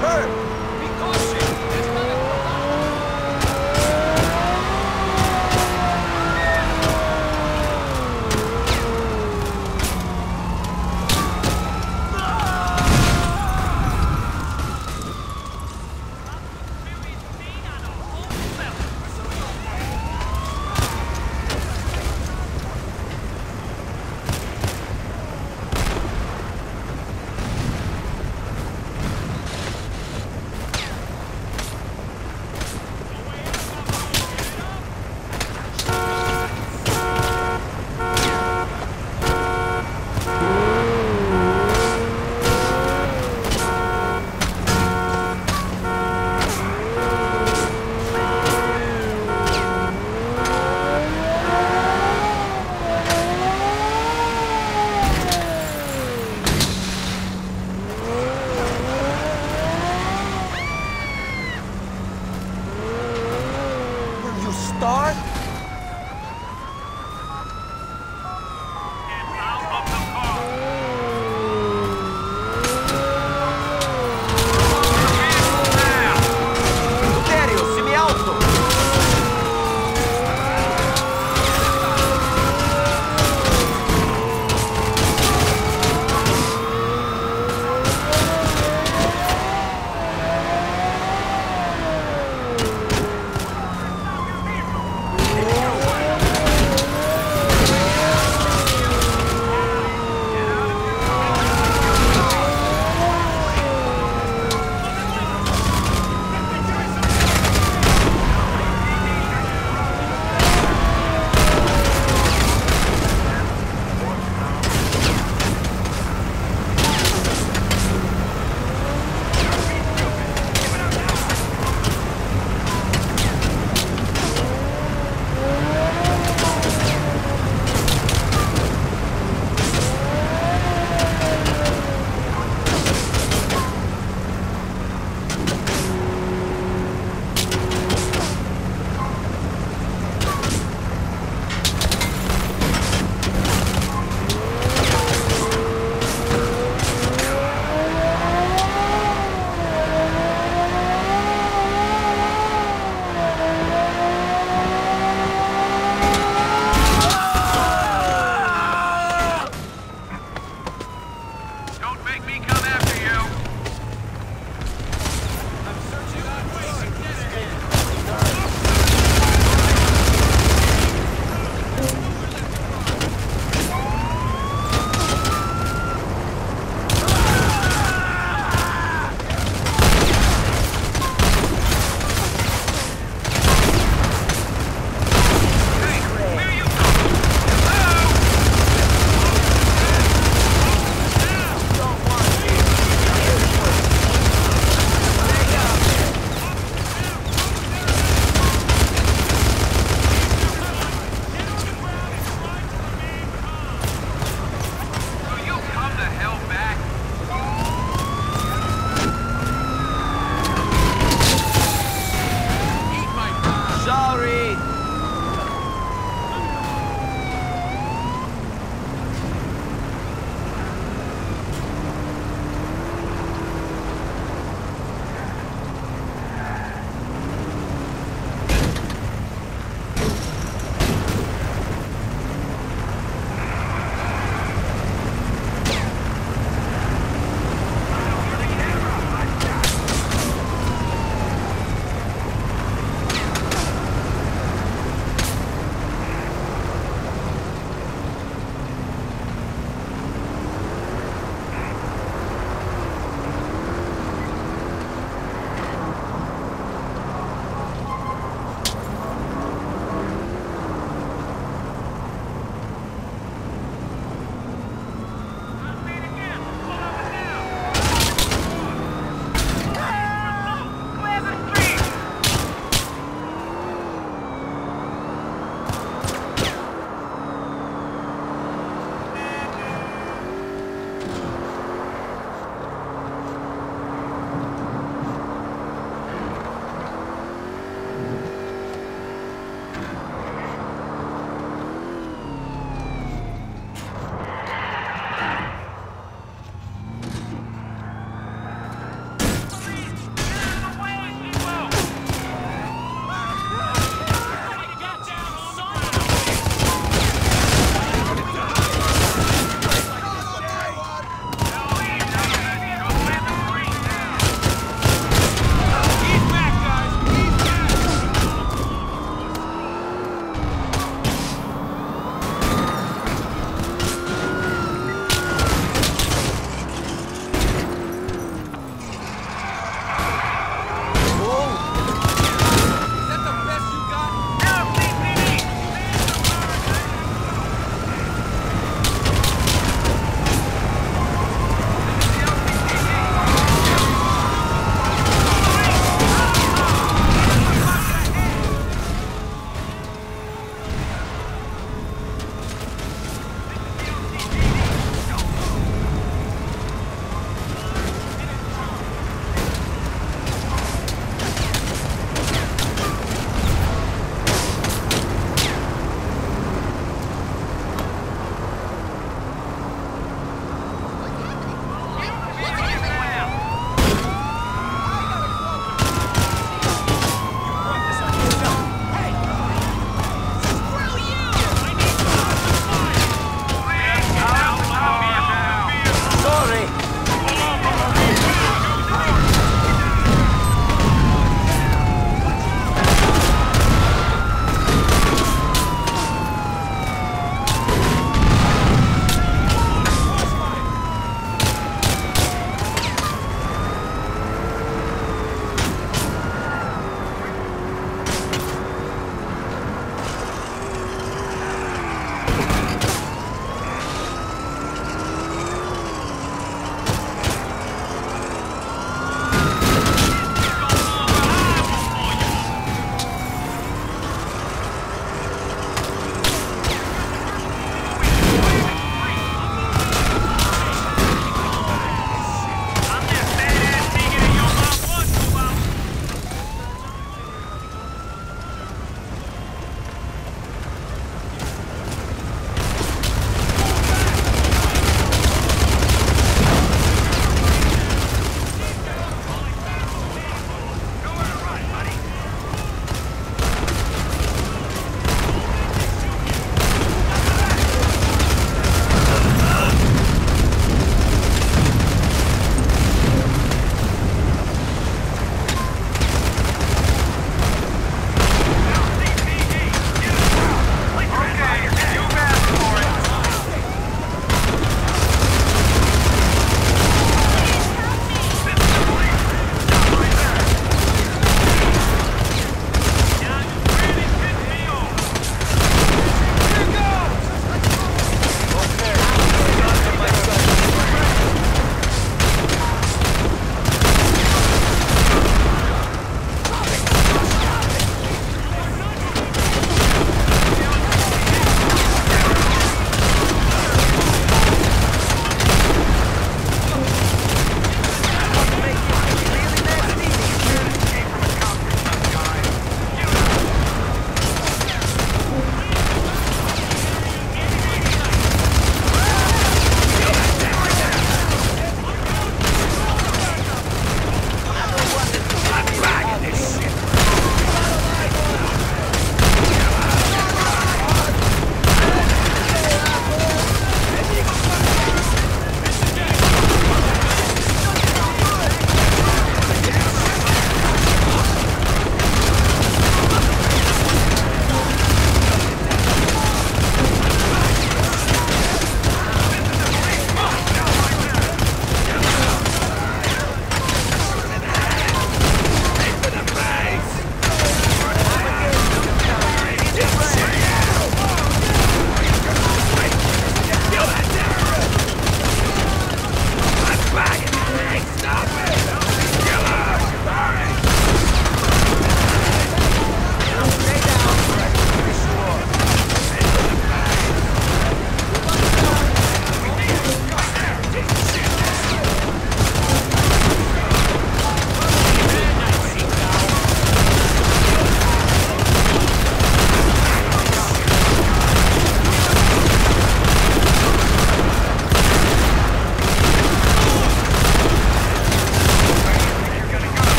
Bird! Start?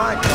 My